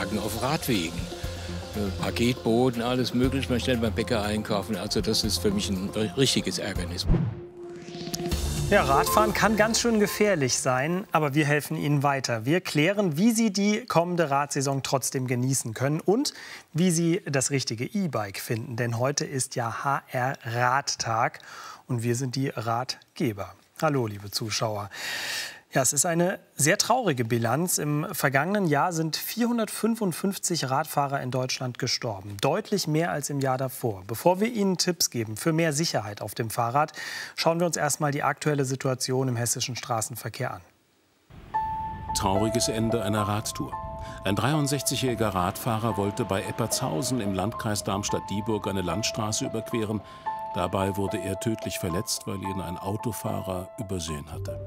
Parken auf Radwegen. Äh, Paketboden, alles mögliche, man schnell beim Bäcker einkaufen. Also das ist für mich ein richtiges Ärgernis. Ja, Radfahren kann ganz schön gefährlich sein, aber wir helfen Ihnen weiter. Wir klären, wie Sie die kommende Radsaison trotzdem genießen können und wie Sie das richtige E-Bike finden. Denn heute ist ja HR Radtag und wir sind die Ratgeber. Hallo, liebe Zuschauer. Ja, es ist eine sehr traurige Bilanz. Im vergangenen Jahr sind 455 Radfahrer in Deutschland gestorben. Deutlich mehr als im Jahr davor. Bevor wir Ihnen Tipps geben für mehr Sicherheit auf dem Fahrrad, schauen wir uns erstmal die aktuelle Situation im hessischen Straßenverkehr an. Trauriges Ende einer Radtour. Ein 63-jähriger Radfahrer wollte bei Eppertshausen im Landkreis Darmstadt-Dieburg eine Landstraße überqueren. Dabei wurde er tödlich verletzt, weil ihn ein Autofahrer übersehen hatte.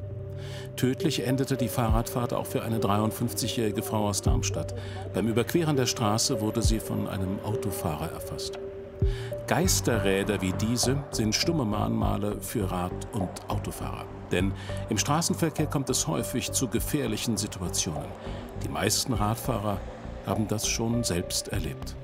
Tödlich endete die Fahrradfahrt auch für eine 53-jährige Frau aus Darmstadt. Beim Überqueren der Straße wurde sie von einem Autofahrer erfasst. Geisterräder wie diese sind stumme Mahnmale für Rad- und Autofahrer. Denn im Straßenverkehr kommt es häufig zu gefährlichen Situationen. Die meisten Radfahrer haben das schon selbst erlebt.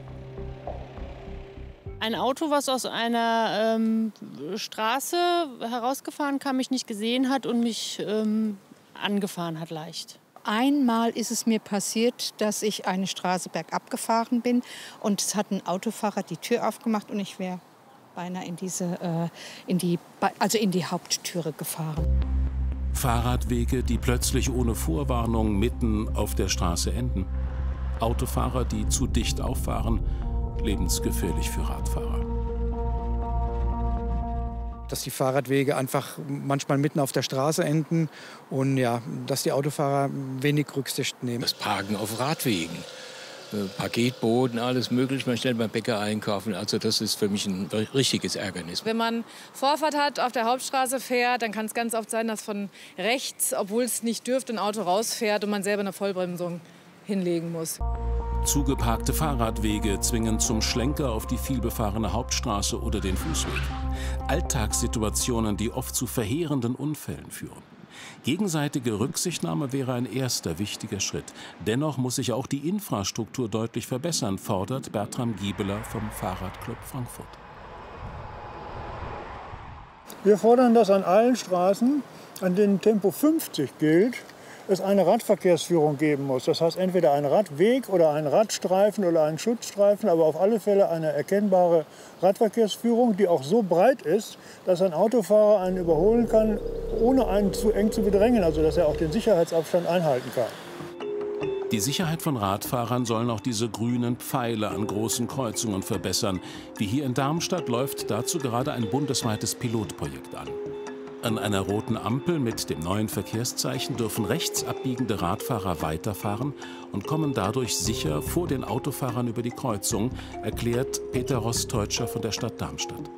Ein Auto, was aus einer ähm, Straße herausgefahren kam, mich nicht gesehen hat und mich ähm, angefahren hat leicht. Einmal ist es mir passiert, dass ich eine Straße bergab gefahren bin und es hat ein Autofahrer die Tür aufgemacht und ich wäre beinahe in diese, äh, in die, also in die Haupttüre gefahren. Fahrradwege, die plötzlich ohne Vorwarnung mitten auf der Straße enden. Autofahrer, die zu dicht auffahren lebensgefährlich für Radfahrer. Dass die Fahrradwege einfach manchmal mitten auf der Straße enden und ja, dass die Autofahrer wenig Rücksicht nehmen. Das Parken auf Radwegen. Äh, Paketboden, alles mögliche, man schnell beim Bäcker einkaufen. Also das ist für mich ein richtiges Ärgernis. Wenn man Vorfahrt hat, auf der Hauptstraße fährt, dann kann es ganz oft sein, dass von rechts, obwohl es nicht dürfte, ein Auto rausfährt und man selber eine Vollbremsung hinlegen muss. Zugeparkte Fahrradwege zwingen zum Schlenker auf die vielbefahrene Hauptstraße oder den Fußweg. Alltagssituationen, die oft zu verheerenden Unfällen führen. Gegenseitige Rücksichtnahme wäre ein erster wichtiger Schritt. Dennoch muss sich auch die Infrastruktur deutlich verbessern, fordert Bertram Giebeler vom Fahrradclub Frankfurt. Wir fordern, dass an allen Straßen, an denen Tempo 50 gilt, es eine Radverkehrsführung geben muss. Das heißt entweder ein Radweg oder einen Radstreifen oder einen Schutzstreifen, aber auf alle Fälle eine erkennbare Radverkehrsführung, die auch so breit ist, dass ein Autofahrer einen überholen kann, ohne einen zu eng zu bedrängen, also dass er auch den Sicherheitsabstand einhalten kann. Die Sicherheit von Radfahrern sollen auch diese grünen Pfeile an großen Kreuzungen verbessern. Wie hier in Darmstadt läuft dazu gerade ein bundesweites Pilotprojekt an. An einer roten Ampel mit dem neuen Verkehrszeichen dürfen rechts abbiegende Radfahrer weiterfahren und kommen dadurch sicher vor den Autofahrern über die Kreuzung, erklärt Peter Rosteutscher von der Stadt Darmstadt.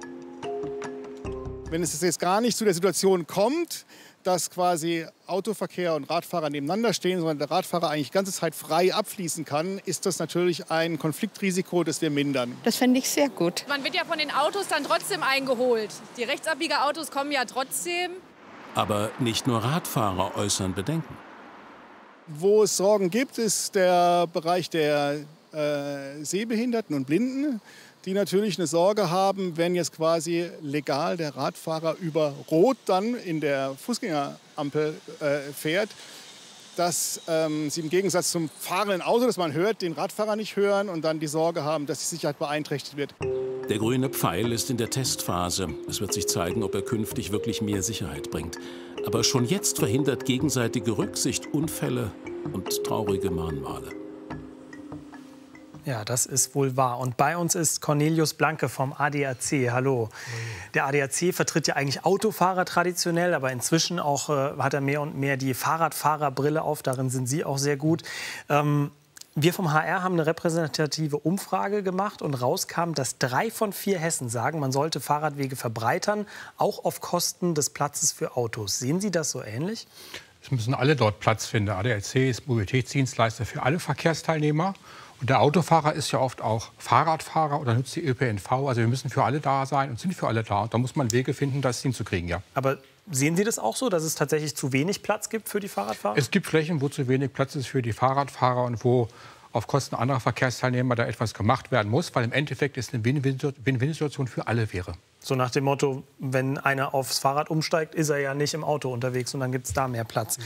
Wenn es jetzt gar nicht zu der Situation kommt, dass quasi Autoverkehr und Radfahrer nebeneinander stehen, sondern der Radfahrer eigentlich die ganze Zeit frei abfließen kann, ist das natürlich ein Konfliktrisiko, das wir mindern. Das fände ich sehr gut. Man wird ja von den Autos dann trotzdem eingeholt. Die Rechtsabbiegerautos kommen ja trotzdem. Aber nicht nur Radfahrer äußern Bedenken. Wo es Sorgen gibt, ist der Bereich der äh, Sehbehinderten und Blinden die natürlich eine Sorge haben, wenn jetzt quasi legal der Radfahrer über Rot dann in der Fußgängerampel äh, fährt, dass ähm, sie im Gegensatz zum fahrenden Auto, das man hört, den Radfahrer nicht hören und dann die Sorge haben, dass die Sicherheit beeinträchtigt wird. Der grüne Pfeil ist in der Testphase. Es wird sich zeigen, ob er künftig wirklich mehr Sicherheit bringt. Aber schon jetzt verhindert gegenseitige Rücksicht Unfälle und traurige Mahnmale. Ja, das ist wohl wahr. Und bei uns ist Cornelius Blanke vom ADAC. Hallo. Der ADAC vertritt ja eigentlich Autofahrer traditionell, aber inzwischen auch, äh, hat er mehr und mehr die Fahrradfahrerbrille auf. Darin sind Sie auch sehr gut. Ähm, wir vom HR haben eine repräsentative Umfrage gemacht und rauskam, dass drei von vier Hessen sagen, man sollte Fahrradwege verbreitern, auch auf Kosten des Platzes für Autos. Sehen Sie das so ähnlich? Es müssen alle dort Platz finden. ADAC ist Mobilitätsdienstleister für alle Verkehrsteilnehmer. Und der Autofahrer ist ja oft auch Fahrradfahrer oder nutzt die ÖPNV. Also wir müssen für alle da sein und sind für alle da. Und da muss man Wege finden, das hinzukriegen, ja. Aber sehen Sie das auch so, dass es tatsächlich zu wenig Platz gibt für die Fahrradfahrer? Es gibt Flächen, wo zu wenig Platz ist für die Fahrradfahrer und wo auf Kosten anderer Verkehrsteilnehmer da etwas gemacht werden muss, weil im Endeffekt es eine Win-Win-Situation für alle wäre. So nach dem Motto, wenn einer aufs Fahrrad umsteigt, ist er ja nicht im Auto unterwegs und dann gibt es da mehr Platz.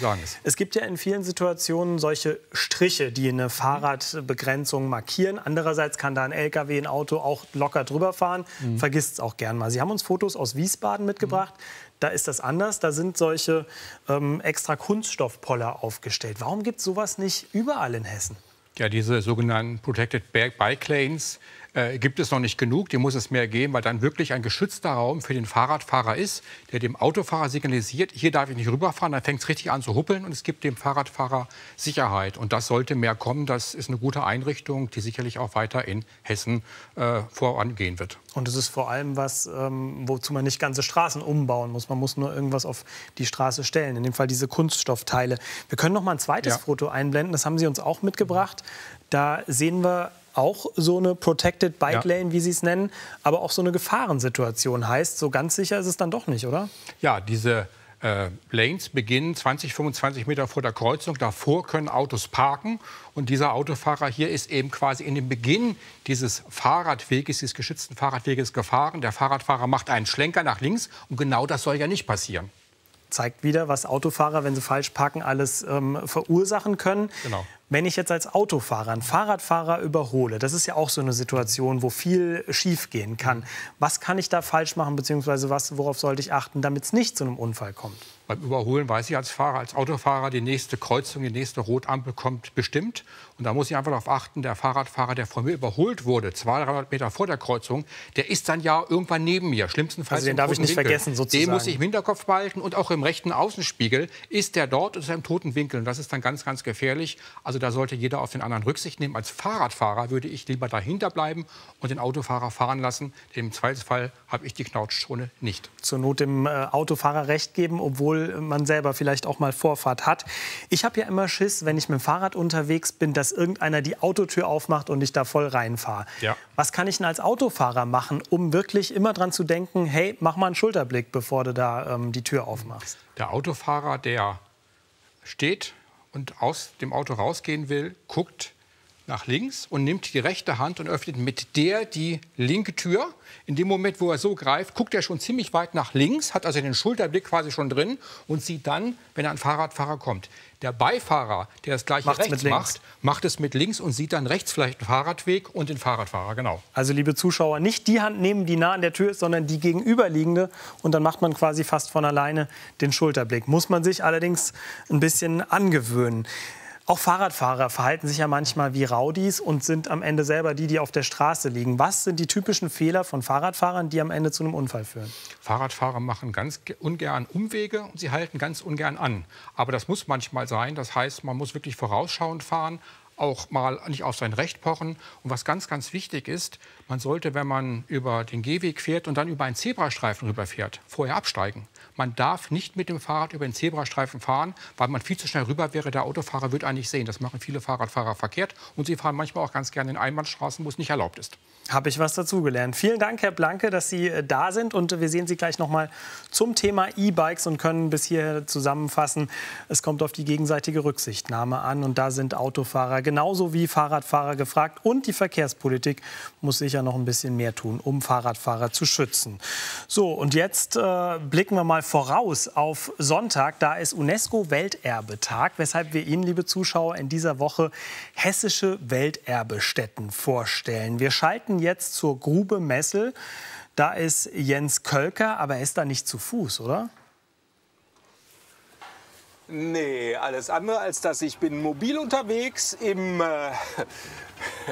Es gibt ja in vielen Situationen solche Striche, die eine Fahrradbegrenzung markieren. Andererseits kann da ein LKW, ein Auto auch locker drüber fahren. Mhm. Vergisst es auch gern mal. Sie haben uns Fotos aus Wiesbaden mitgebracht. Mhm. Da ist das anders. Da sind solche ähm, extra Kunststoffpoller aufgestellt. Warum gibt es sowas nicht überall in Hessen? Ja, diese sogenannten Protected Bike Lanes äh, gibt es noch nicht genug. Die muss es mehr geben, weil dann wirklich ein geschützter Raum für den Fahrradfahrer ist, der dem Autofahrer signalisiert, hier darf ich nicht rüberfahren. Dann fängt es richtig an zu huppeln und es gibt dem Fahrradfahrer Sicherheit. Und das sollte mehr kommen. Das ist eine gute Einrichtung, die sicherlich auch weiter in Hessen äh, vorangehen wird. Und es ist vor allem was, ähm, wozu man nicht ganze Straßen umbauen muss. Man muss nur irgendwas auf die Straße stellen. In dem Fall diese Kunststoffteile. Wir können noch mal ein zweites ja. Foto einblenden. Das haben Sie uns auch mitgebracht. Da sehen wir auch so eine Protected Bike Lane, wie Sie es nennen, aber auch so eine Gefahrensituation heißt. So ganz sicher ist es dann doch nicht, oder? Ja, diese äh, Lanes beginnen 20, 25 Meter vor der Kreuzung. Davor können Autos parken. Und dieser Autofahrer hier ist eben quasi in den Beginn dieses Fahrradweges, dieses geschützten Fahrradweges gefahren. Der Fahrradfahrer macht einen Schlenker nach links. Und genau das soll ja nicht passieren zeigt wieder, was Autofahrer, wenn sie falsch parken, alles ähm, verursachen können. Genau. Wenn ich jetzt als Autofahrer einen Fahrradfahrer überhole, das ist ja auch so eine Situation, wo viel schiefgehen kann. Was kann ich da falsch machen, beziehungsweise was, worauf sollte ich achten, damit es nicht zu einem Unfall kommt? Beim Überholen weiß ich als Fahrer, als Autofahrer, die nächste Kreuzung, die nächste Rotampel kommt bestimmt. Und da muss ich einfach darauf achten, der Fahrradfahrer, der von mir überholt wurde, 200, 300 Meter vor der Kreuzung, der ist dann ja irgendwann neben mir. Schlimmstenfalls also den darf ich nicht Winkel. vergessen, sozusagen. Den muss ich im Hinterkopf behalten und auch im rechten Außenspiegel ist der dort, ist er im toten Winkel. Und das ist dann ganz, ganz gefährlich. Also da sollte jeder auf den anderen Rücksicht nehmen. Als Fahrradfahrer würde ich lieber dahinter bleiben und den Autofahrer fahren lassen. Im Zweifelsfall habe ich die Knautschzone nicht. Zur Not dem äh, Autofahrer recht geben, obwohl man selber vielleicht auch mal Vorfahrt hat. Ich habe ja immer Schiss, wenn ich mit dem Fahrrad unterwegs bin, dass irgendeiner die Autotür aufmacht und ich da voll reinfahre. Ja. Was kann ich denn als Autofahrer machen, um wirklich immer dran zu denken, hey, mach mal einen Schulterblick, bevor du da ähm, die Tür aufmachst? Der Autofahrer, der steht und aus dem Auto rausgehen will, guckt nach links und nimmt die rechte Hand und öffnet mit der die linke Tür. In dem Moment, wo er so greift, guckt er schon ziemlich weit nach links, hat also den Schulterblick quasi schon drin und sieht dann, wenn ein Fahrradfahrer kommt. Der Beifahrer, der das gleiche Macht's rechts macht, macht es mit links und sieht dann rechts vielleicht einen Fahrradweg und den Fahrradfahrer, genau. Also liebe Zuschauer, nicht die Hand nehmen, die nah an der Tür ist, sondern die gegenüberliegende und dann macht man quasi fast von alleine den Schulterblick. Muss man sich allerdings ein bisschen angewöhnen. Auch Fahrradfahrer verhalten sich ja manchmal wie Raudis und sind am Ende selber die, die auf der Straße liegen. Was sind die typischen Fehler von Fahrradfahrern, die am Ende zu einem Unfall führen? Fahrradfahrer machen ganz ungern Umwege und sie halten ganz ungern an. Aber das muss manchmal sein. Das heißt, man muss wirklich vorausschauend fahren, auch mal nicht auf sein Recht pochen. Und was ganz, ganz wichtig ist, man sollte, wenn man über den Gehweg fährt und dann über einen Zebrastreifen rüberfährt, vorher absteigen. Man darf nicht mit dem Fahrrad über den Zebrastreifen fahren, weil man viel zu schnell rüber wäre. Der Autofahrer wird eigentlich sehen. Das machen viele Fahrradfahrer verkehrt. Und sie fahren manchmal auch ganz gerne in Einbahnstraßen, wo es nicht erlaubt ist. Habe ich was dazugelernt. Vielen Dank, Herr Blanke, dass Sie äh, da sind. Und wir sehen Sie gleich noch mal zum Thema E-Bikes und können bis hier zusammenfassen. Es kommt auf die gegenseitige Rücksichtnahme an. Und da sind Autofahrer genauso wie Fahrradfahrer gefragt. Und die Verkehrspolitik muss sicher noch ein bisschen mehr tun, um Fahrradfahrer zu schützen. So, und jetzt äh, blicken wir mal voraus auf Sonntag. Da ist UNESCO-Welterbetag, weshalb wir Ihnen, liebe Zuschauer, in dieser Woche hessische Welterbestätten vorstellen. Wir schalten jetzt zur Grube Messel. Da ist Jens Kölker, aber er ist da nicht zu Fuß, oder? Nee, alles andere als das. Ich bin mobil unterwegs im äh,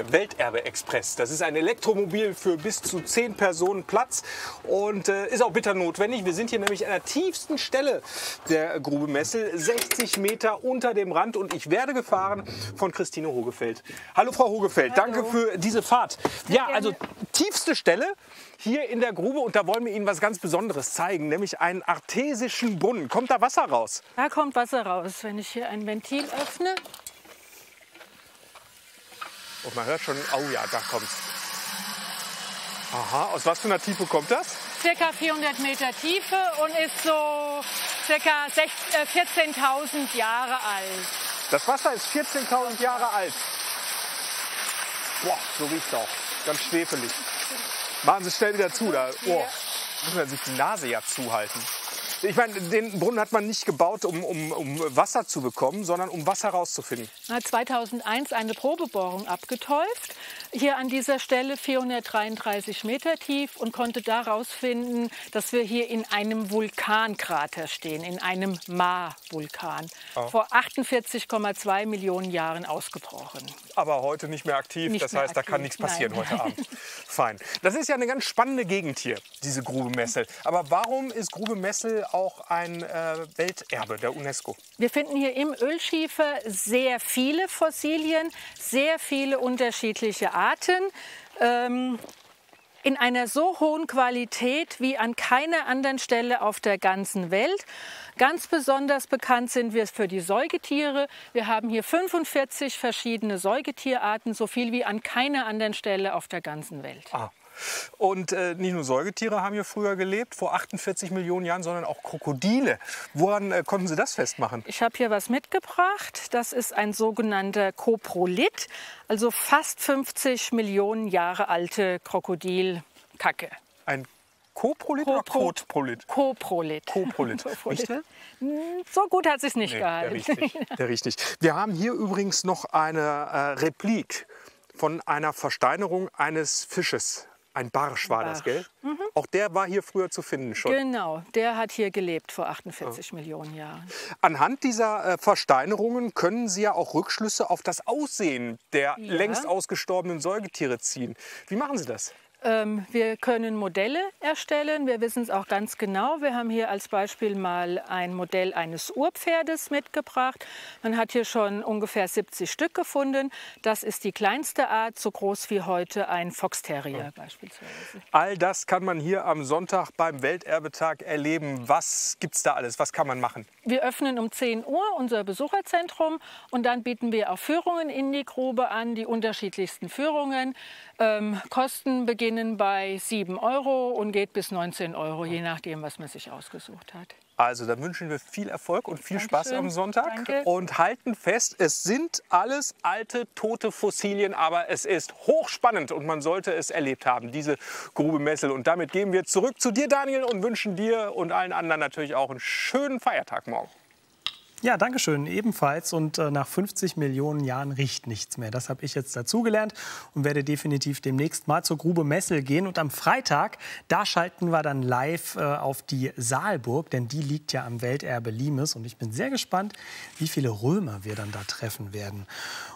Welterbe-Express. Das ist ein Elektromobil für bis zu zehn Personen Platz und äh, ist auch bitter notwendig. Wir sind hier nämlich an der tiefsten Stelle der Grube Messel, 60 Meter unter dem Rand und ich werde gefahren von Christine Hogefeld. Hallo Frau Hogefeld, Hallo. danke für diese Fahrt. Sehr ja, also tiefste Stelle hier in der Grube und da wollen wir Ihnen was ganz Besonderes zeigen, nämlich einen artesischen Brunnen. Kommt da Wasser raus? Da kommt Wasser raus, wenn ich hier ein Ventil öffne. Und man hört schon, oh ja, da kommt's. Aha, aus was für einer Tiefe kommt das? Circa 400 Meter Tiefe und ist so circa 14.000 äh, Jahre alt. Das Wasser ist 14.000 Jahre alt. Boah, so riecht auch. Ganz schwefelig. Machen Sie schnell wieder zu. Da oh, muss man sich die Nase ja zuhalten. Ich meine, den Brunnen hat man nicht gebaut, um, um, um Wasser zu bekommen, sondern um Wasser rauszufinden. Er hat 2001 eine Probebohrung abgetäuft, hier an dieser Stelle 433 Meter tief und konnte daraus finden, dass wir hier in einem Vulkankrater stehen, in einem Ma-Vulkan. Oh. Vor 48,2 Millionen Jahren ausgebrochen. Aber heute nicht mehr aktiv. Nicht das mehr heißt, da kann aktiv, nichts passieren nein. heute Abend. Fein. Das ist ja eine ganz spannende Gegend hier, diese Grube Messel. Aber warum ist Grube Messel auch ein äh, Welterbe der UNESCO? Wir finden hier im Ölschiefer sehr viele Fossilien, sehr viele unterschiedliche Arten. Ähm, in einer so hohen Qualität wie an keiner anderen Stelle auf der ganzen Welt. Ganz besonders bekannt sind wir für die Säugetiere. Wir haben hier 45 verschiedene Säugetierarten, so viel wie an keiner anderen Stelle auf der ganzen Welt. Ah. Und äh, nicht nur Säugetiere haben hier früher gelebt, vor 48 Millionen Jahren, sondern auch Krokodile. Woran äh, konnten Sie das festmachen? Ich habe hier was mitgebracht. Das ist ein sogenannter Koprolit, also fast 50 Millionen Jahre alte Krokodilkacke. Ein Koprolit oder Kotprolit? Koprolit. Koprolit. Der? So gut hat es nicht Nee, gehalten. der riecht nicht. Der riecht nicht. Wir haben hier übrigens noch eine äh, Replik von einer Versteinerung eines Fisches. Ein Barsch war das, Barsch. gell? Mhm. Auch der war hier früher zu finden schon. Genau, der hat hier gelebt vor 48 Millionen Jahren. Anhand dieser äh, Versteinerungen können Sie ja auch Rückschlüsse auf das Aussehen der Ja. längst ausgestorbenen Säugetiere ziehen. Wie machen Sie das? Ähm, wir können Modelle erstellen. Wir wissen es auch ganz genau. Wir haben hier als Beispiel mal ein Modell eines Urpferdes mitgebracht. Man hat hier schon ungefähr 70 Stück gefunden. Das ist die kleinste Art, so groß wie heute ein Foxterrier beispielsweise. All das kann man hier am Sonntag beim Welterbetag erleben. Was gibt's da alles? Was kann man machen? Wir öffnen um 10 Uhr unser Besucherzentrum und dann bieten wir auch Führungen in die Grube an, die unterschiedlichsten Führungen. Ähm, Kosten beginnen bei 7 Euro und geht bis 19 Euro, je nachdem, was man sich ausgesucht hat. Also, dann wünschen wir viel Erfolg und viel Spaß Dankeschön. am Sonntag. Danke. Und halten fest, es sind alles alte, tote Fossilien, aber es ist hochspannend und man sollte es erlebt haben, diese Grube Messel. Und damit gehen wir zurück zu dir, Daniel, und wünschen dir und allen anderen natürlich auch einen schönen Feiertag morgen. Ja, danke schön. Ebenfalls. Und äh, nach 50 Millionen Jahren riecht nichts mehr. Das habe ich jetzt dazugelernt und werde definitiv demnächst mal zur Grube Messel gehen. Und am Freitag, da schalten wir dann live äh, auf die Saalburg, denn die liegt ja am Welterbe Limes. Und ich bin sehr gespannt, wie viele Römer wir dann da treffen werden.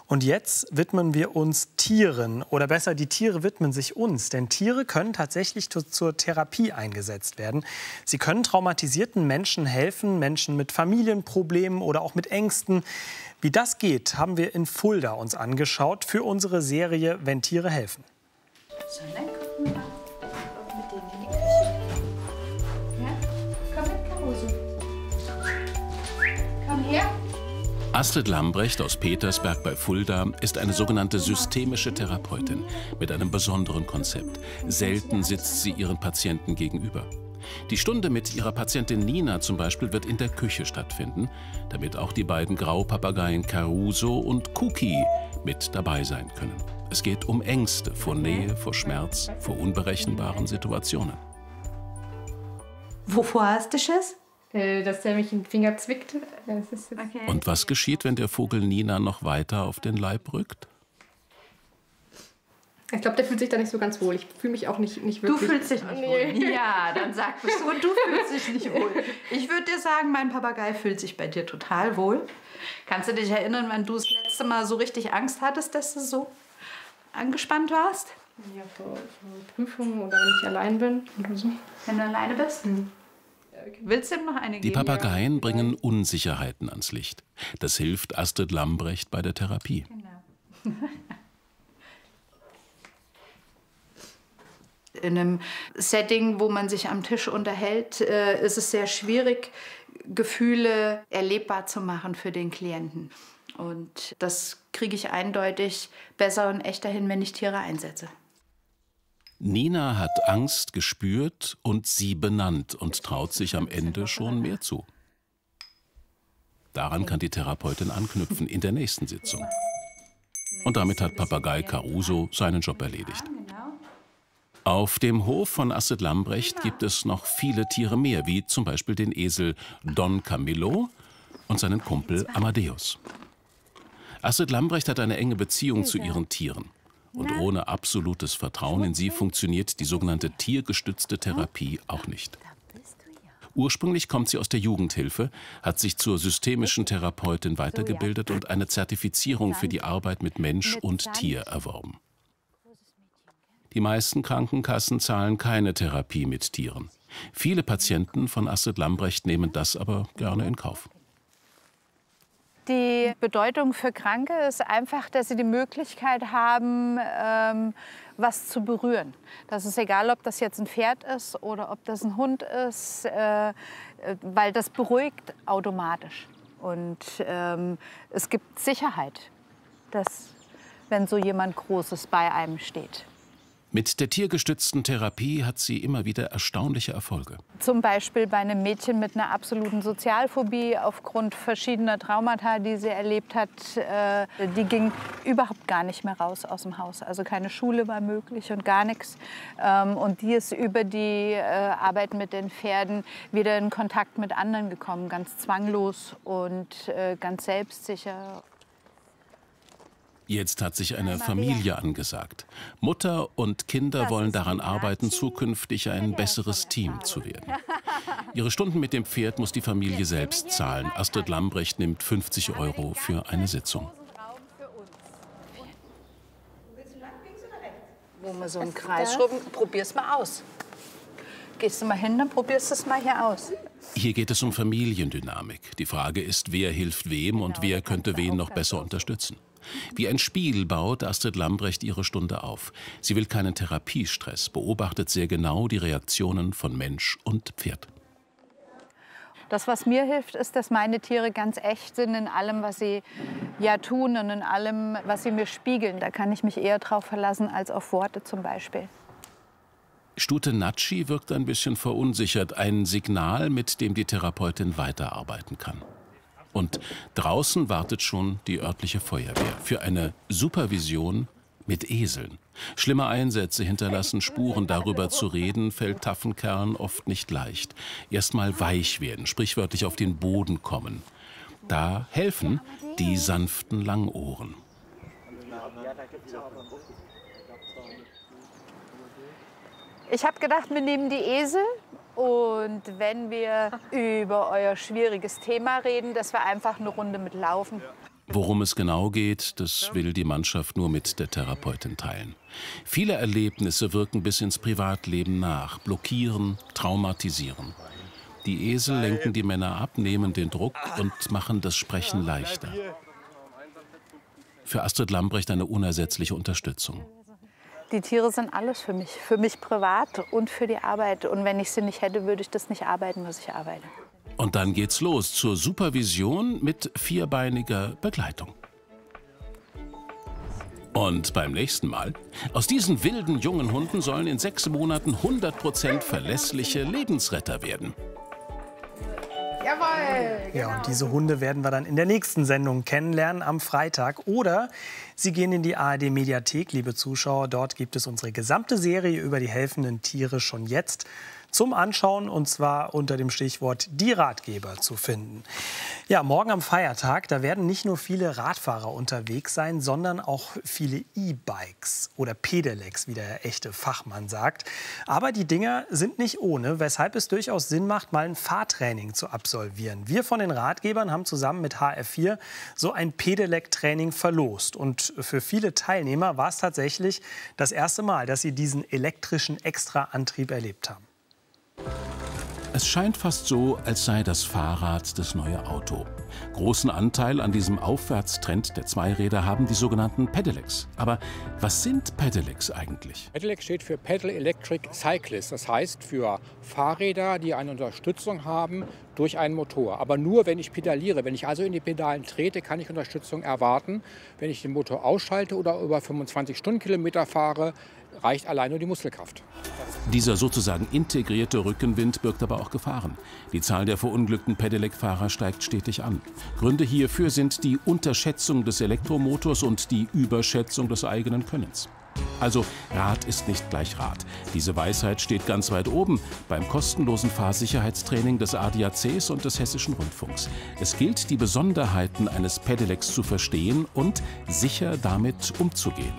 Und jetzt widmen wir uns Tieren. Oder besser, die Tiere widmen sich uns. Denn Tiere können tatsächlich zu, zur Therapie eingesetzt werden. Sie können traumatisierten Menschen helfen, Menschen mit Familienproblemen oder auch mit Ängsten. Wie das geht, haben wir in Fulda uns angeschaut für unsere Serie Wenn Tiere helfen. Komm her. Astrid Lambrecht aus Petersberg bei Fulda ist eine sogenannte systemische Therapeutin mit einem besonderen Konzept. Selten sitzt sie ihren Patienten gegenüber. Die Stunde mit ihrer Patientin Nina zum Beispiel wird in der Küche stattfinden, damit auch die beiden Graupapageien Caruso und Cookie mit dabei sein können. Es geht um Ängste vor Nähe, vor Schmerz, vor unberechenbaren Situationen. Wovor hast du Schiss? Äh, Dass der mich im Finger zwickt. Das ist jetzt Okay. Und was geschieht, wenn der Vogel Nina noch weiter auf den Leib rückt? Ich glaube, der fühlt sich da nicht so ganz wohl. Ich fühle mich auch nicht, nicht Du wirklich. fühlst dich nicht Nee. wohl. Ja, dann sag es so, du fühlst dich nicht wohl. Ich würde dir sagen, mein Papagei fühlt sich bei dir total wohl. Kannst du dich erinnern, wann du das letzte Mal so richtig Angst hattest, dass du so angespannt warst? Ja, vor, vor Prüfungen oder wenn ich allein bin oder so. Wenn du alleine bist? Willst du ihm noch eine Die? Papageien bringen Unsicherheiten ans Licht. Das hilft Astrid Lambrecht bei der Therapie. In einem Setting, wo man sich am Tisch unterhält, äh, ist es sehr schwierig, Gefühle erlebbar zu machen für den Klienten. Und das kriege ich eindeutig besser und echter hin, wenn ich Tiere einsetze. Nina hat Angst gespürt und sie benannt und traut sich am Ende schon mehr zu. Daran kann die Therapeutin anknüpfen in der nächsten Sitzung. Und damit hat Papagei Caruso seinen Job erledigt. Auf dem Hof von Astrid Lambrecht gibt es noch viele Tiere mehr, wie zum Beispiel den Esel Don Camillo und seinen Kumpel Amadeus. Astrid Lambrecht hat eine enge Beziehung zu ihren Tieren. Und ohne absolutes Vertrauen in sie funktioniert die sogenannte tiergestützte Therapie auch nicht. Ursprünglich kommt sie aus der Jugendhilfe, hat sich zur systemischen Therapeutin weitergebildet und eine Zertifizierung für die Arbeit mit Mensch und Tier erworben. Die meisten Krankenkassen zahlen keine Therapie mit Tieren. Viele Patienten von Astrid Lambrecht nehmen das aber gerne in Kauf. Die Bedeutung für Kranke ist einfach, dass sie die Möglichkeit haben, ähm, was zu berühren. Das ist egal, ob das jetzt ein Pferd ist oder ob das ein Hund ist, äh, weil das beruhigt automatisch. Und ähm, es gibt Sicherheit, dass, wenn so jemand Großes bei einem steht. Mit der tiergestützten Therapie hat sie immer wieder erstaunliche Erfolge. Zum Beispiel bei einem Mädchen mit einer absoluten Sozialphobie aufgrund verschiedener Traumata, die sie erlebt hat. Äh, die ging überhaupt gar nicht mehr raus aus dem Haus. Also keine Schule war möglich und gar nichts. Ähm, und die ist über die äh, Arbeit mit den Pferden wieder in Kontakt mit anderen gekommen, ganz zwanglos und äh, ganz selbstsicher. Jetzt hat sich eine Familie angesagt. Mutter und Kinder wollen daran arbeiten, zukünftig ein besseres Team zu werden. Ihre Stunden mit dem Pferd muss die Familie selbst zahlen. Astrid Lambrecht nimmt 50 Euro für eine Sitzung. Wo wir so einen Kreis schrubben, probier's mal aus. Gehst du mal hin, dann probierst du es mal hier aus. Hier geht es um Familiendynamik. Die Frage ist, wer hilft wem und wer könnte wen noch besser unterstützen. Wie ein Spiel baut Astrid Lambrecht ihre Stunde auf. Sie will keinen Therapiestress, beobachtet sehr genau die Reaktionen von Mensch und Pferd. Das, was mir hilft, ist, dass meine Tiere ganz echt sind in allem, was sie ja tun und in allem, was sie mir spiegeln. Da kann ich mich eher drauf verlassen als auf Worte zum Beispiel. Stute Natschi wirkt ein bisschen verunsichert. Ein Signal, mit dem die Therapeutin weiterarbeiten kann. Und draußen wartet schon die örtliche Feuerwehr für eine Supervision mit Eseln. Schlimme Einsätze hinterlassen Spuren. Darüber zu reden, fällt taffen Kerlen oft nicht leicht. Erstmal weich werden, sprichwörtlich auf den Boden kommen. Da helfen die sanften Langohren. Ich habe gedacht, wir nehmen die Esel und wenn wir über euer schwieriges Thema reden, dass wir einfach eine Runde mit laufen. Worum es genau geht, das will die Mannschaft nur mit der Therapeutin teilen. Viele Erlebnisse wirken bis ins Privatleben nach, blockieren, traumatisieren. Die Esel lenken die Männer ab, nehmen den Druck und machen das Sprechen leichter. Für Astrid Lambrecht eine unersetzliche Unterstützung. Die Tiere sind alles für mich, für mich privat und für die Arbeit. Und wenn ich sie nicht hätte, würde ich das nicht arbeiten, was ich arbeite. Und dann geht's los zur Supervision mit vierbeiniger Begleitung. Und beim nächsten Mal, aus diesen wilden jungen Hunden sollen in sechs Monaten 100% verlässliche Lebensretter werden. Jawohl! Ja, und diese Hunde werden wir dann in der nächsten Sendung kennenlernen am Freitag. Oder Sie gehen in die ARD Mediathek, liebe Zuschauer. Dort gibt es unsere gesamte Serie über die helfenden Tiere schon jetzt zum Anschauen und zwar unter dem Stichwort die Ratgeber zu finden. Ja, morgen am Feiertag, da werden nicht nur viele Radfahrer unterwegs sein, sondern auch viele E-Bikes oder Pedelecs, wie der echte Fachmann sagt. Aber die Dinger sind nicht ohne, weshalb es durchaus Sinn macht, mal ein Fahrtraining zu absolvieren. Wir von den Ratgebern haben zusammen mit HF4 so ein Pedelec-Training verlost. Und für viele Teilnehmer war es tatsächlich das erste Mal, dass sie diesen elektrischen Extraantrieb erlebt haben. Es scheint fast so, als sei das Fahrrad das neue Auto. Großen Anteil an diesem Aufwärtstrend der Zweiräder haben die sogenannten Pedelecs. Aber was sind Pedelecs eigentlich? Pedelec steht für Pedal Electric Cyclist. Das heißt für Fahrräder, die eine Unterstützung haben durch einen Motor. Aber nur, wenn ich pedaliere. Wenn ich also in die Pedalen trete, kann ich Unterstützung erwarten. Wenn ich den Motor ausschalte oder über 25 Stundenkilometer fahre, reicht allein nur die Muskelkraft. Dieser sozusagen integrierte Rückenwind birgt aber auch Gefahren. Die Zahl der verunglückten Pedelec-Fahrer steigt stetig an. Gründe hierfür sind die Unterschätzung des Elektromotors und die Überschätzung des eigenen Könnens. Also Rad ist nicht gleich Rad. Diese Weisheit steht ganz weit oben beim kostenlosen Fahrsicherheitstraining des ADACs und des Hessischen Rundfunks. Es gilt, die Besonderheiten eines Pedelecs zu verstehen und sicher damit umzugehen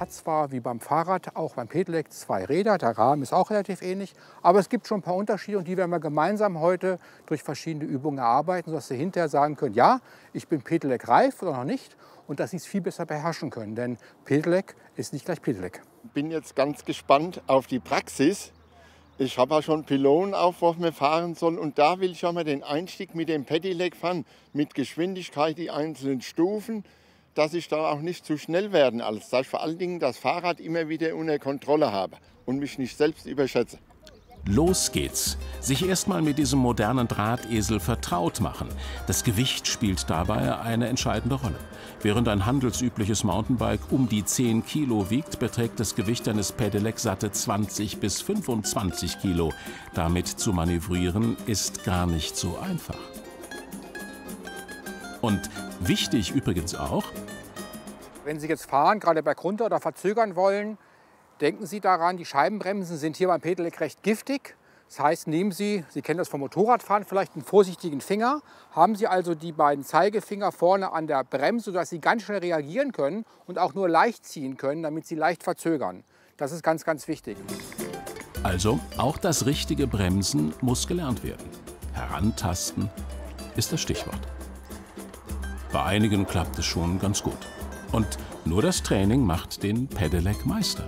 hat zwar wie beim Fahrrad auch beim Pedelec zwei Räder, der Rahmen ist auch relativ ähnlich, aber es gibt schon ein paar Unterschiede und die werden wir gemeinsam heute durch verschiedene Übungen erarbeiten, sodass Sie hinterher sagen können, ja, ich bin Pedelec reif oder noch nicht und dass Sie es viel besser beherrschen können, denn Pedelec ist nicht gleich Pedelec. Ich bin jetzt ganz gespannt auf die Praxis. Ich habe ja schon Pylonen auf, wo wir fahren sollen. Und da will ich schon mal den Einstieg mit dem Pedelec fahren, mit Geschwindigkeit, die einzelnen Stufen dass ich da auch nicht zu schnell werden als dass ich vor allen Dingen das Fahrrad immer wieder unter Kontrolle habe und mich nicht selbst überschätze. Los geht's. Sich erstmal mit diesem modernen Drahtesel vertraut machen. Das Gewicht spielt dabei eine entscheidende Rolle. Während ein handelsübliches Mountainbike um die 10 Kilo wiegt, beträgt das Gewicht eines Pedelec satte 20 bis 25 Kilo. Damit zu manövrieren ist gar nicht so einfach. Und wichtig übrigens auch, wenn Sie jetzt fahren, gerade bergunter oder verzögern wollen, denken Sie daran, die Scheibenbremsen sind hier beim Pedelec recht giftig. Das heißt, nehmen Sie, Sie kennen das vom Motorradfahren, vielleicht einen vorsichtigen Finger. Haben Sie also die beiden Zeigefinger vorne an der Bremse, sodass Sie ganz schnell reagieren können und auch nur leicht ziehen können, damit Sie leicht verzögern. Das ist ganz, ganz wichtig. Also, auch das richtige Bremsen muss gelernt werden. Herantasten ist das Stichwort. Bei einigen klappt es schon ganz gut. Und nur das Training macht den Pedelec Meister.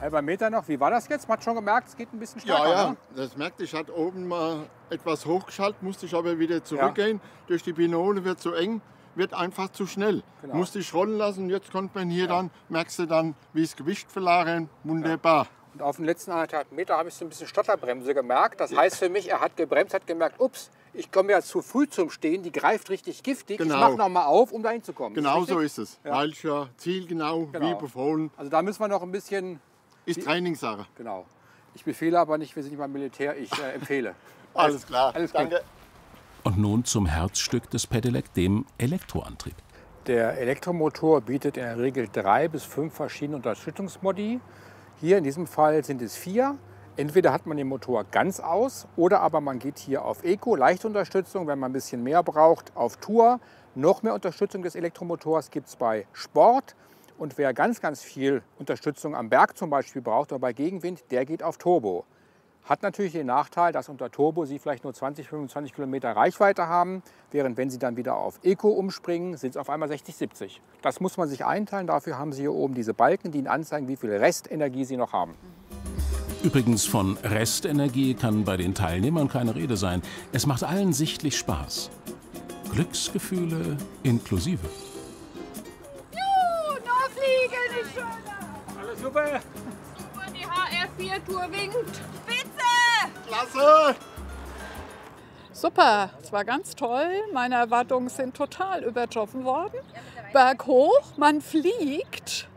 Halber Meter noch. Wie war das jetzt? Man hat schon gemerkt, es geht ein bisschen stärker. Ja, ja, ne? das merkte ich. Hat oben mal etwas hochgeschaltet, musste ich aber wieder zurückgehen. Ja. Durch die Binone wird zu eng, wird einfach zu schnell. Genau. Musste ich rollen lassen. Jetzt konnte man hier ja. dann, merkst du dann, wie das Gewicht verlagern. Wunderbar. Und auf den letzten anderthalb Meter habe ich so ein bisschen Stotterbremse gemerkt. Das heißt für mich, er hat gebremst, hat gemerkt, ups, ich komme ja zu früh zum Stehen, die greift richtig giftig. Genau. Ich mache noch mal auf, um dahin zu kommen. Genau ist so ist es. Ja. Weil ja zielgenau, genau. wie befohlen. Also da müssen wir noch ein bisschen... Ist Trainingssache. Genau. Ich befehle aber nicht, wir sind nicht beim Militär, ich äh, empfehle. Alles klar, Alles danke. Und nun zum Herzstück des Pedelec, dem Elektroantrieb. Der Elektromotor bietet in der Regel drei bis fünf verschiedene Unterstützungsmodi. Hier in diesem Fall sind es vier. Entweder hat man den Motor ganz aus oder aber man geht hier auf Eco, Leichtunterstützung, wenn man ein bisschen mehr braucht, auf Tour. Noch mehr Unterstützung des Elektromotors gibt es bei Sport. Und wer ganz, ganz viel Unterstützung am Berg zum Beispiel braucht oder bei Gegenwind, der geht auf Turbo. Hat natürlich den Nachteil, dass unter Turbo Sie vielleicht nur 20, 25 Kilometer Reichweite haben, während wenn Sie dann wieder auf Eco umspringen, sind es auf einmal 60, 70. Das muss man sich einteilen. Dafür haben Sie hier oben diese Balken, die Ihnen anzeigen, wie viel Restenergie Sie noch haben. Übrigens von Restenergie kann bei den Teilnehmern keine Rede sein. Es macht allen sichtlich Spaß. Glücksgefühle inklusive. Juhu, noch fliegen, ist schöner. Alles super. Super, die HR4-Tour winkt. Klasse! Super, es war ganz toll. Meine Erwartungen sind total übertroffen worden. Berghoch, man fliegt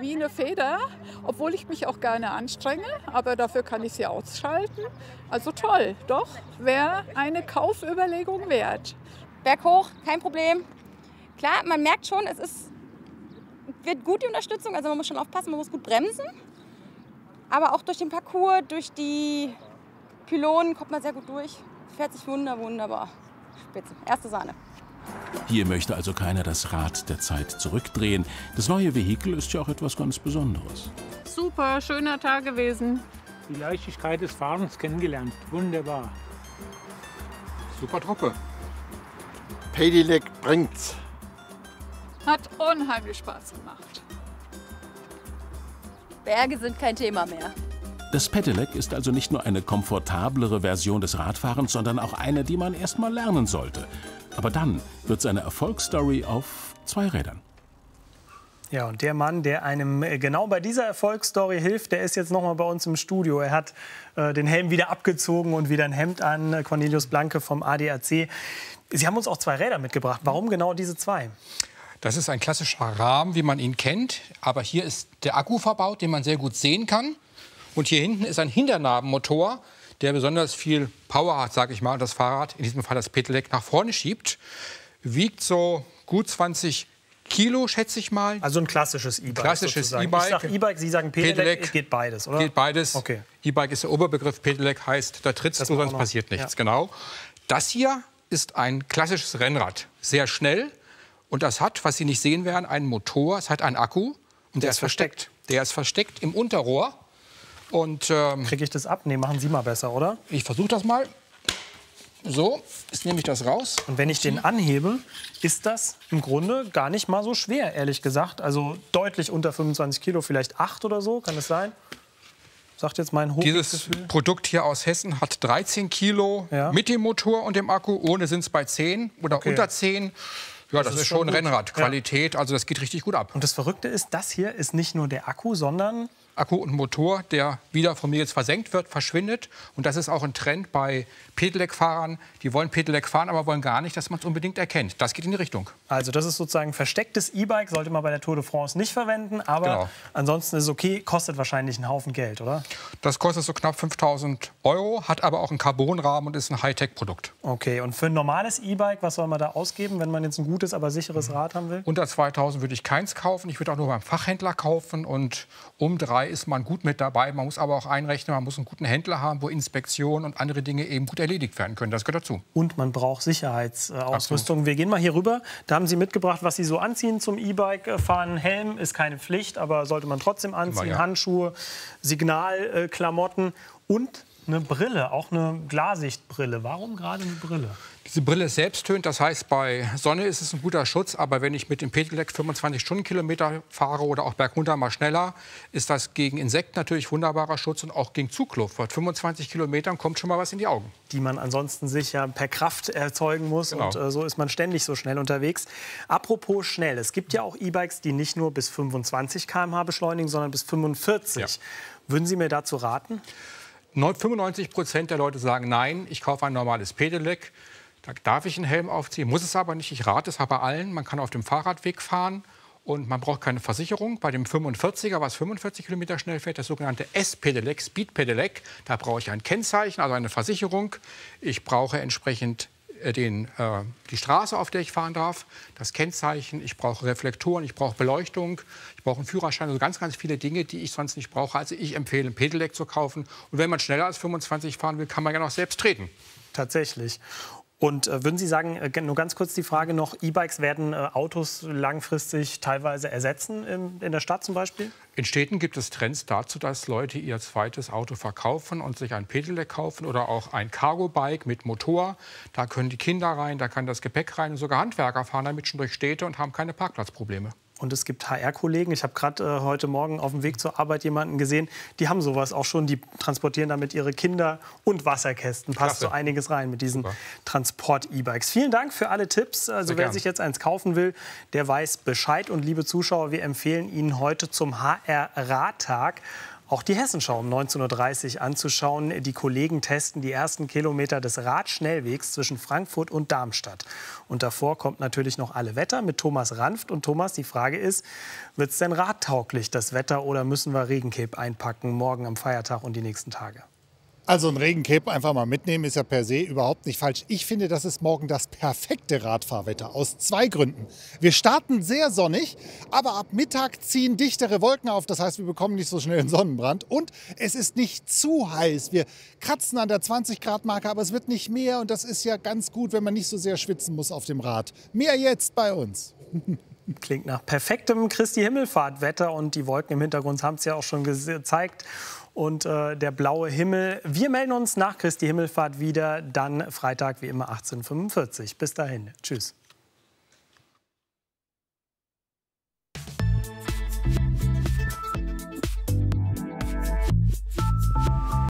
wie eine Feder, obwohl ich mich auch gerne anstrenge, aber dafür kann ich sie ausschalten. Also toll, doch, wäre eine Kaufüberlegung wert. Berghoch, kein Problem. Klar, man merkt schon, es ist, wird gut die Unterstützung, also man muss schon aufpassen, man muss gut bremsen. Aber auch durch den Parcours, durch die Pylonen kommt man sehr gut durch. Fährt sich wunder, wunderbar. Spitze. Erste Sahne. Hier möchte also keiner das Rad der Zeit zurückdrehen. Das neue Vehikel ist ja auch etwas ganz Besonderes. Super, schöner Tag gewesen. Die Leichtigkeit des Fahrens kennengelernt. Wunderbar. Super Truppe. Pedelec bringt's. Hat unheimlich Spaß gemacht. Berge sind kein Thema mehr. Das Pedelec ist also nicht nur eine komfortablere Version des Radfahrens, sondern auch eine, die man erst mal lernen sollte. Aber dann wird es eine Erfolgsstory auf zwei Rädern. Ja, und der Mann, der einem äh, genau bei dieser Erfolgsstory hilft, der ist jetzt noch mal bei uns im Studio. Er hat äh, den Helm wieder abgezogen und wieder ein Hemd an. Äh, Cornelius Blanke vom ADAC. Sie haben uns auch zwei Räder mitgebracht. Warum genau diese zwei? Das ist ein klassischer Rahmen, wie man ihn kennt. Aber hier ist der Akku verbaut, den man sehr gut sehen kann. Und hier hinten ist ein Hinternabenmotor, der besonders viel Power hat, sage ich mal, und das Fahrrad, in diesem Fall das Pedelec, nach vorne schiebt. Wiegt so gut 20 Kilo, schätze ich mal. Also ein klassisches E-Bike. Klassisches. E-Bike. Ich sage E-Bike, Sie sagen Pedelec, Pedelec. geht beides, oder? Geht beides. Okay. E-Bike ist der Oberbegriff, Pedelec heißt, da trittst Das du, sonst passiert nichts. Ja. Genau. Das hier ist ein klassisches Rennrad. Sehr schnell. Und das hat, was Sie nicht sehen werden, einen Motor. Es hat einen Akku. Und der, ist versteckt. Der ist versteckt im Unterrohr. Und ähm, Kriege ich das ab? Nee, machen Sie mal besser, oder? ich versuche das mal. So, jetzt nehme ich das raus. Und wenn ich den anhebe, ist das im Grunde gar nicht mal so schwer, ehrlich gesagt. Also deutlich unter 25 Kilo, vielleicht 8 oder so, kann es sein? Sagt jetzt mein Dieses Hochgefühl. Produkt hier aus Hessen hat 13 Kilo mit dem Motor und dem Akku. Ohne sind es bei 10 oder Okay. unter 10. Ja, das, ist schon gut. Rennradqualität. Also das geht richtig gut ab. Und das Verrückte ist, das hier ist nicht nur der Akku, sondern Akku und Motor, der wieder von mir jetzt versenkt wird, verschwindet. Und das ist auch ein Trend bei Pedelec-Fahrern. Die wollen Pedelec fahren, aber wollen gar nicht, dass man es unbedingt erkennt. Das geht in die Richtung. Also das ist sozusagen verstecktes E-Bike, sollte man bei der Tour de France nicht verwenden. Aber Genau. ansonsten ist es okay, kostet wahrscheinlich einen Haufen Geld, oder? Das kostet so knapp 5000 Euro, hat aber auch einen Carbonrahmen und ist ein Hightech-Produkt. Okay, und für ein normales E-Bike, was soll man da ausgeben, wenn man jetzt ein gutes, aber sicheres Rad haben will? Unter 2000 würde ich keins kaufen. Ich würde auch nur beim Fachhändler kaufen. Und um drei ist man gut mit dabei. Man muss aber auch einrechnen, man muss einen guten Händler haben, wo Inspektionen und andere Dinge eben gut erledigt werden können. Das gehört dazu. Und man braucht Sicherheitsausrüstung. Wir gehen mal hier rüber. Da haben Sie mitgebracht, was Sie so anziehen zum E-Bike fahren. Helm ist keine Pflicht, aber sollte man trotzdem anziehen. ja. Handschuhe, Signalklamotten und eine Brille, auch eine Glasichtbrille. Warum gerade eine Brille? Diese Brille ist selbsttönt, das heißt, bei Sonne ist es ein guter Schutz. Aber wenn ich mit dem Pedelec 25 Stundenkilometer fahre oder auch bergunter mal schneller, ist das gegen Insekten natürlich wunderbarer Schutz und auch gegen Zugluft. Bei 25 Kilometern kommt schon mal was in die Augen. die man ansonsten sich ja per Kraft erzeugen muss. Genau. Und äh, so ist man ständig so schnell unterwegs. Apropos schnell, es gibt ja auch E-Bikes, die nicht nur bis 25 km/h beschleunigen, sondern bis 45. Würden Sie mir dazu raten? 95 Prozent der Leute sagen nein, ich kaufe ein normales Pedelec. Da darf ich einen Helm aufziehen, muss es aber nicht. Ich rate es aber allen. Man kann auf dem Fahrradweg fahren und man braucht keine Versicherung. Bei dem 45er, was 45 Kilometer schnell fährt, das sogenannte S-Pedelec, Speed-Pedelec, da brauche ich ein Kennzeichen, also eine Versicherung. Ich brauche entsprechend den, äh, die Straße, auf der ich fahren darf, das Kennzeichen, ich brauche Reflektoren, ich brauche Beleuchtung, ich brauche einen Führerschein, also ganz, ganz viele Dinge, die ich sonst nicht brauche. Also ich empfehle, ein Pedelec zu kaufen. Und wenn man schneller als 25 fahren will, kann man ja noch selbst treten. Tatsächlich. Und äh, würden Sie sagen, äh, nur ganz kurz die Frage noch, E-Bikes werden äh, Autos langfristig teilweise ersetzen in, in der Stadt zum Beispiel? In Städten gibt es Trends dazu, dass Leute ihr zweites Auto verkaufen und sich ein Pedelec kaufen oder auch ein Cargo-Bike mit Motor. Da können die Kinder rein, da kann das Gepäck rein sogar Handwerker fahren damit schon durch Städte und haben keine Parkplatzprobleme. Und es gibt HR-Kollegen. Ich habe gerade äh, heute Morgen auf dem Weg zur Arbeit jemanden gesehen, die haben sowas auch schon. Die transportieren damit ihre Kinder und Wasserkästen. Passt Klasse. so einiges rein mit diesen Transport-E-Bikes. Vielen Dank für alle Tipps. Also Sehr wer gern. sich jetzt eins kaufen will, der weiß Bescheid. Und liebe Zuschauer, wir empfehlen Ihnen heute zum HR-Radtag auch die Hessenschau um 19.30 Uhr anzuschauen. Die Kollegen testen die ersten Kilometer des Radschnellwegs zwischen Frankfurt und Darmstadt. Und davor kommt natürlich noch alle Wetter mit Thomas Ranft. Und Thomas, die Frage ist, wird es denn radtauglich, das Wetter, oder müssen wir Regencape einpacken morgen am Feiertag und die nächsten Tage? Also ein Regencape einfach mal mitnehmen ist ja per se überhaupt nicht falsch. Ich finde, das ist morgen das perfekte Radfahrwetter aus zwei Gründen. Wir starten sehr sonnig, aber ab Mittag ziehen dichtere Wolken auf. Das heißt, wir bekommen nicht so schnell einen Sonnenbrand. Und es ist nicht zu heiß. Wir kratzen an der 20 Grad Marke, aber es wird nicht mehr. Und das ist ja ganz gut, wenn man nicht so sehr schwitzen muss auf dem Rad. Mehr jetzt bei uns. Klingt nach perfektem Christi Himmelfahrtwetter und die Wolken im Hintergrund haben es ja auch schon gezeigt. Und äh, der blaue Himmel. Wir melden uns nach Christi Himmelfahrt wieder, dann Freitag wie immer 18.45 Bis dahin. Tschüss.